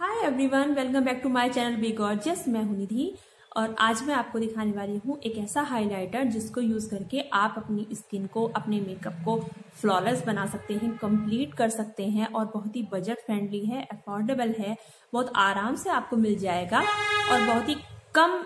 Hi everyone welcome back to my channel be gorgeous मैं हूँ निधि और आज मैं आपको दिखाने वाली हूँ एक ऐसा हाइलाइटर जिसको यूज़ करके आप अपनी स्किन को, अपने मेकअप को फ्लॉलेस बना सकते हैं कंप्लीट कर सकते हैं और बहुत ही बजट फ्रेंडली है अफोर्डेबल है, बहुत आराम से आपको मिल जाएगा और बहुत ही कम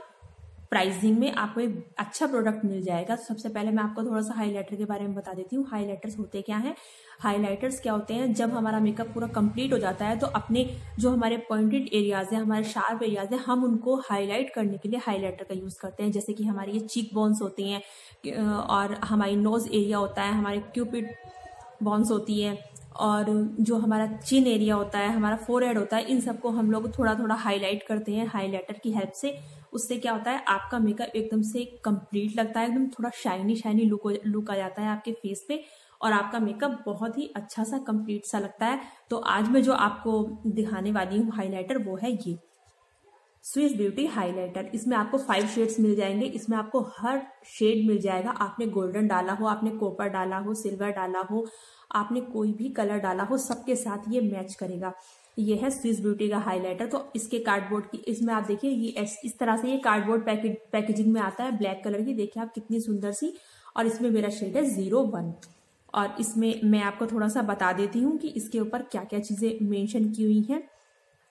प्राइसिंग में आपको एक अच्छा प्रोडक्ट मिल जाएगा। तो सबसे पहले मैं आपको थोड़ा सा हाइलाइटर के बारे में बता देती हूँ, हाइलाइटर्स होते क्या हैं? हाइलाइटर्स क्या होते हैं? जब हमारा मेकअप पूरा कंप्लीट हो जाता है तो अपने जो हमारे पॉइंटेड एरियाज़ हैं, हमारे शार्प एरियाज़ हैं, हम उनको हाईलाइट करने के लिए हाईलाइटर का यूज़ करते हैं। जैसे कि हमारी ये चीक बोन्स होती हैं और हमारी नोज़ एरिया होता है, हमारे क्यूपिड बॉन्स होती है, और जो हमारा चिन एरिया होता है, हमारा फोर होता है, इन सबको हम लोग थोड़ा थोड़ा हाईलाइट करते हैं हाईलाइटर की हेल्प से। उससे क्या होता है, आपका मेकअप एकदम से कंप्लीट लगता है, एकदम थोड़ा शाइनी शाइनी लुक लुक आ जाता है आपके फेस पे और आपका मेकअप बहुत ही अच्छा सा कंप्लीट सा लगता है। तो आज मैं जो आपको दिखाने वाली हूँ हाईलाइटर वो है ये। स्विस ब्यूटी हाइलाइटर इसमें आपको फाइव शेड्स मिल जाएँगे। इसमें आपको हर शेड मिल जाएगा। आपने गोल्डन डाला हो, आपने कॉपर डाला हो सिल्वर डाला हो, आपने कोई भी कलर डाला हो, सबके साथ ये मैच करेगा। ये है स्विस ब्यूटी का हाइलाइटर तो इसके कार्डबोर्ड की, इसमें आप देखिए, ये इस तरह से ये कार्डबोर्ड पैकेज पैकेजिंग में आता है ब्लैक कलर की, देखिए आप कितनी सुंदर सी, और इसमें मेरा शेड है ज़ीरो वन और इसमें मैं आपको थोड़ा सा बता देती हूँ कि इसके ऊपर क्या क्या चीज़ें मेंशन की हुई हैं।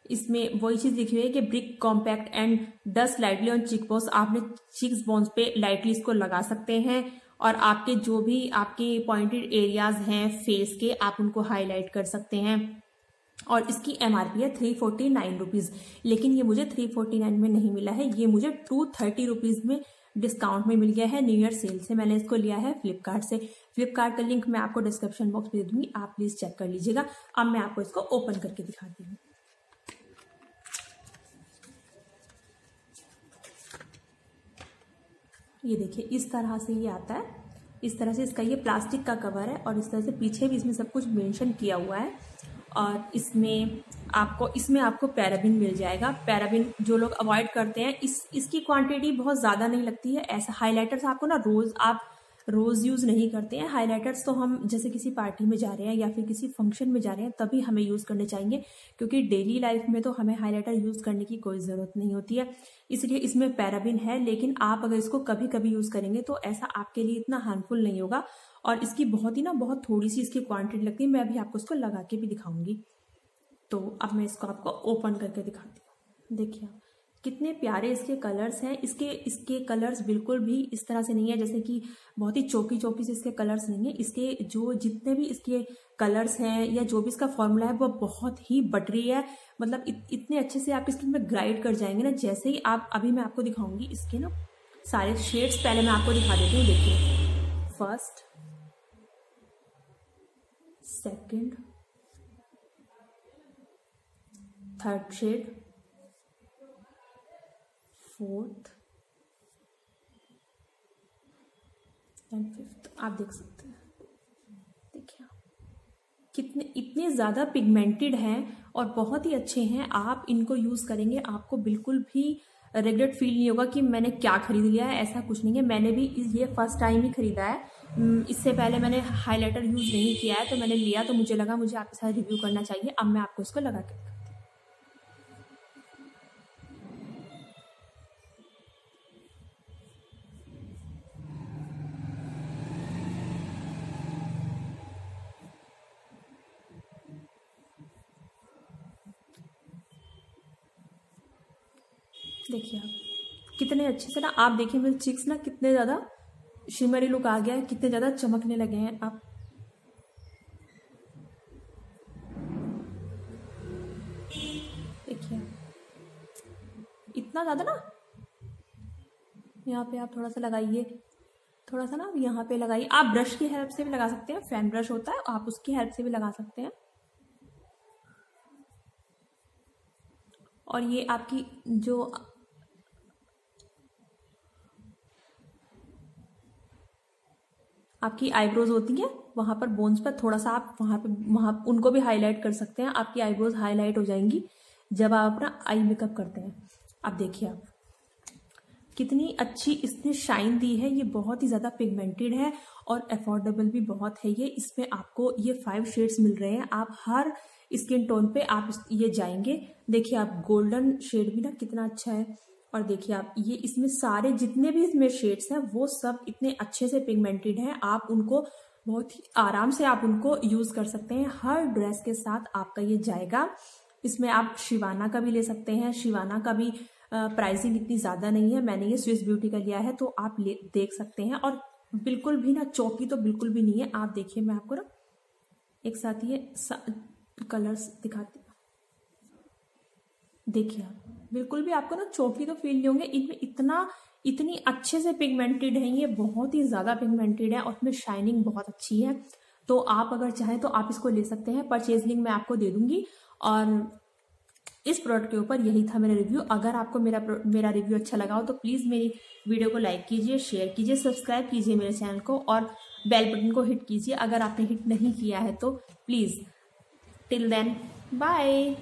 इसमें वही चीज़ लिखी हुई है कि brick compact and dust lightly on cheek bones आपने चिक्स बोन्स पे लाइटली इसको लगा सकते हैं, और आपके जो भी, आपके पॉइंटेड एरियाज़ हैं फेस के, आप उनको हाईलाइट कर सकते हैं। और इसकी एमआरपी है थ्री फोर्टी नाइन रुपीज़ लेकिन ये मुझे थ्री फोर्टी नाइन में नहीं मिला है। ये मुझे टू थर्टी रुपीज़ में डिस्काउंट में मिल गया है न्यू ईयर सेल से। मैंने इसको लिया है फ्लिपकार्ट से। फ्लिपकार्ट का लिंक मैं आपको डिस्क्रिप्शन बॉक्स में दे दूँगी। आप प्लीज़ चेक कर लीजिएगा। अब मैं आपको इसको ओपन करके दिखाती हूँ। ये देखिए, इस तरह से ये आता है। इस तरह से इसका ये प्लास्टिक का कवर है और इस तरह से पीछे भी इसमें सब कुछ मेंशन किया हुआ है। और इसमें आपको इसमें आपको पैराबिन मिल जाएगा। पैराबिन जो लोग अवॉइड करते हैं, इस, इसकी क्वांटिटी बहुत ज़्यादा नहीं लगती है। ऐसा हाइलाइटर्स आपको ना रोज़ आप रोज़ यूज़ नहीं करते हैं। हाइलाइटर्स तो हम जैसे किसी पार्टी में जा रहे हैं या फिर किसी फ़ंक्शन में जा रहे हैं, तभी हमें यूज़ करने चाहिए, क्योंकि डेली लाइफ में तो हमें हाइलाइटर यूज़ करने की कोई ज़रूरत नहीं होती है। इसलिए इसमें पैराबिन है, लेकिन आप अगर इसको कभी कभी यूज़ करेंगे तो ऐसा आपके लिए इतना हार्मफुल नहीं होगा। और इसकी बहुत ही ना, बहुत थोड़ी सी इसकी क्वांटिटी लगती है, मैं अभी आपको इसको लगा के भी दिखाऊँगी। तो अब मैं इसको आपको ओपन करके दिखाती हूँ। देखिए कितने प्यारे इसके कलर्स हैं। इसके इसके कलर्स बिल्कुल भी इस तरह से नहीं है जैसे कि बहुत ही चौकी चौकी से इसके कलर्स नहीं है। इसके जो जितने भी इसके कलर्स हैं या जो भी इसका फॉर्मूला है वो बहुत ही बटरी है। मतलब इत, इतने अच्छे से आप इसके में ग्राइड कर जाएँगे ना जैसे ही आप अभी मैं आपको दिखाऊँगी इसके ना सारे शेड्स पहले मैं आपको दिखा देती हूँ देखिए। First second third shade fourth and fifth आप देख सकते हैं। देखिए कितने, इतने ज़्यादा पिगमेंटेड हैं और बहुत ही अच्छे हैं, आप इनको यूज़ करेंगे, आपको बिल्कुल भी रिग्रेट फील नहीं होगा कि मैंने क्या खरीद लिया है, ऐसा कुछ नहीं है। मैंने भी ये फ़र्स्ट टाइम ही खरीदा है। इससे पहले मैंने हाइलाइटर यूज़ नहीं किया है तो मैंने लिया तो मुझे लगा मुझे आपके साथ रिव्यू करना चाहिए, अब मैं आपको इसको लगा के देखिए आप, कितने अच्छे से ना, आप देखिए मेरे चिक्स ना कितने ज़्यादा शिमरी लुक आ गया है, कितने ज़्यादा चमकने लगे हैं आप। देखिए, इतना ज़्यादा ना, यहाँ पे आप थोड़ा सा लगाइए, थोड़ा सा ना यहाँ पे लगाइए। आप ब्रश की हेल्प से भी लगा सकते हैं फ़ैन ब्रश होता है, आप उसकी हेल्प से भी लगा सकते हैं। और ये आपकी जो आपकी आईब्रोज होती हैं, वहाँ पर बोन्स पर थोड़ा सा आप वहाँ पे, वहाँ उनको भी हाईलाइट कर सकते हैं, आपकी आईब्रोज हाईलाइट हो जाएँगी जब आप अपना आई मेकअप करते हैं। अब देखिए आप, कितनी अच्छी इसने शाइन दी है, ये बहुत ही ज़्यादा पिगमेंटेड है और अफोर्डेबल भी बहुत है ये। इसमें आपको ये फाइव शेड्स मिल रहे हैं, आप हर स्किन टोन पे आप ये जाएँगे। देखिए आप गोल्डन शेड भी ना कितना अच्छा है और देखिए आप ये इसमें सारे जितने भी इसमें शेड्स हैं वो सब इतने अच्छे से पिगमेंटेड हैं आप उनको बहुत ही आराम से आप उनको यूज़ कर सकते हैं। हर ड्रेस के साथ आपका ये जाएगा। इसमें आप शिवाना का भी ले सकते हैं। शिवाना का भी प्राइसिंग इतनी ज़्यादा नहीं है। मैंने ये स्विस ब्यूटी का लिया है तो आप ले देख सकते हैं। और बिल्कुल भी ना चौकी तो बिल्कुल भी नहीं है। आप देखिए मैं आपको ना एक साथ ये सा, कलर्स दिखाती देखिए आप। बिल्कुल भी आपको ना चौकी तो फील नहीं होंगे। इनमें इतना, इतनी अच्छे से पिगमेंटेड है, ये बहुत ही ज़्यादा पिगमेंटेड है और उसमें शाइनिंग बहुत अच्छी है। तो आप अगर चाहें तो आप इसको ले सकते हैं। परचेज लिंक मैं आपको दे दूँगी। और इस प्रोडक्ट के ऊपर यही था मेरा रिव्यू अगर आपको मेरा मेरा रिव्यू अच्छा लगा हो तो प्लीज़ मेरी वीडियो को लाइक कीजिए शेयर कीजिए सब्सक्राइब कीजिए मेरे चैनल को और बेल बटन को हिट कीजिए। अगर आपने हिट नहीं किया है तो प्लीज़ टिल देन बाय